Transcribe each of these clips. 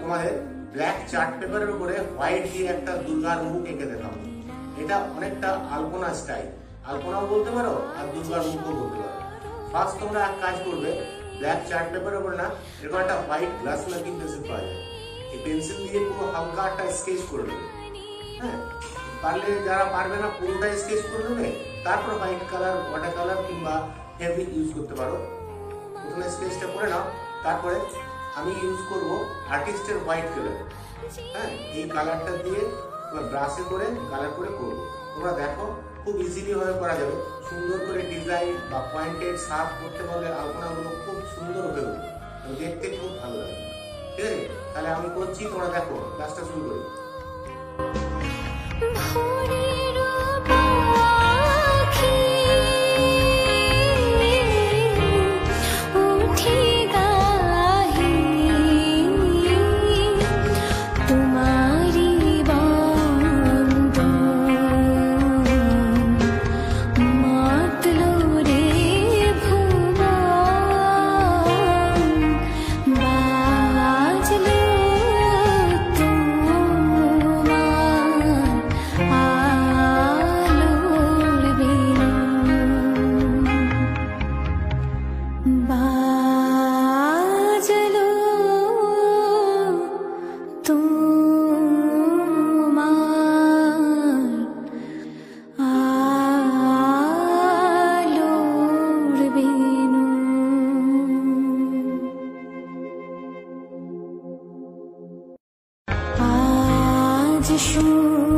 তোমাদের black chart পেপারের উপরে হোয়াইট দিয়ে একটা দুর্গার মুখ এঁকে দেখাবো। এটা অনেকটা আলপনা স্টাইল আলপনাও বলতে পারো আর দুর্গার মুখও বলতে পারো। ফার্স্ট তোমরা এক কাজ করবে ব্ল্যাক চার্ট পেপারের উপরে না, এরকম একটা হোয়াইট গ্লাস লার্কিং পেন্সিল পাওয়া যায়। এই পেন্সিল দিয়ে পুরো হালকা একটা স্কেচ করে হ্যাঁ? পারলে যারা পারবে না, পুরোটা স্কেচ করে নেবে, তারপর হোয়াইট কালার ওয়াটার কালার কিংবা ফেব্রিক ইউজ করতে পারো। প্রথমে স্কেচটা করে নাও, তারপরে আমি ইউজ করব আর্টিস্টের হোয়াইট কালার হ্যাঁ এই কালারটা দিয়ে তোমরা ব্রাশে করে কালার করে করব। তোমরা দেখো, খুব ইজিলি ভাবে করা যাবে। সুন্দর করে ডিজাইন বা পয়েন্টেড সার্ভ করতে পারলে আলপনাগুলো খুব সুন্দর হয়ে উঠবে। দেখতে খুব ভালো লাগে ঠিক আছে? তাহলে আমি করছি, তোমরা দেখো ক্লাসটা শুরু করি। 说。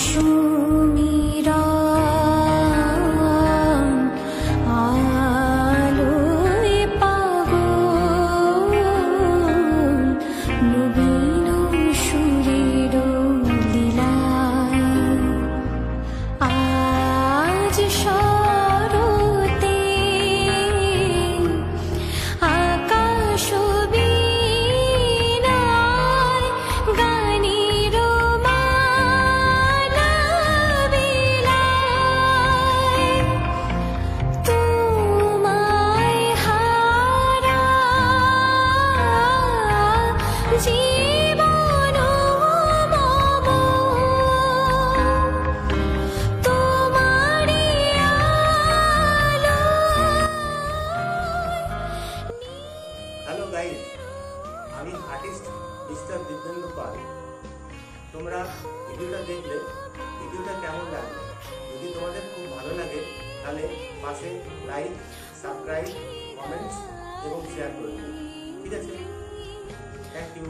书。দিব্যেন্দু পাল তোমরা ভিডিওটা দেখলে ভিডিওটা কেমন লাগে? যদি তোমাদের খুব ভালো লাগে, তাহলে পাশে লাইক সাবস্ক্রাইব কমেন্টস এবং শেয়ার করে ঠিক আছে? Thank you